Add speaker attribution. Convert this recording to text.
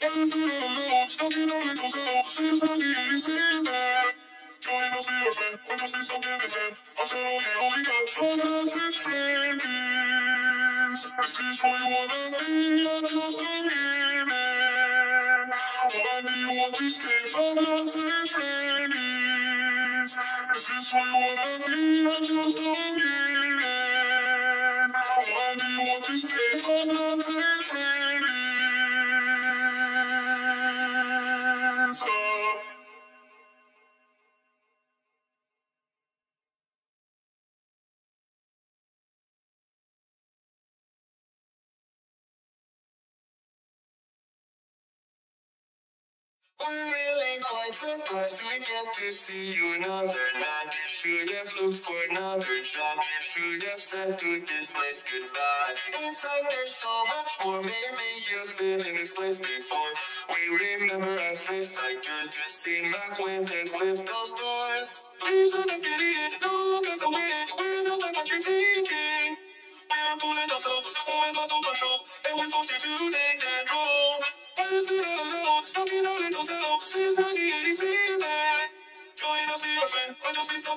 Speaker 1: stuck in our little selves. Seems like it is in there. Join us, be our friend. Let us be stuck in the sand. After all, we only got four months and twenties. Is this you wanna be? Not just a minute. Why do you want to stay four months and twenties? Is this where you wanna be? Not just a minute. Why do you want to stay four months We're really quite surprised we get to see you another night. You should have looked for another job. You should have said to this place goodbye. Inside there's so much more. Maybe you've been in this place before. We remember a face like yours. Just seemed like windows with those doors. Please let us get in. Don't look us away. We're not like what you're thinking. We're pulling ourselves, pulling us to control. And we're forced to take control. Everything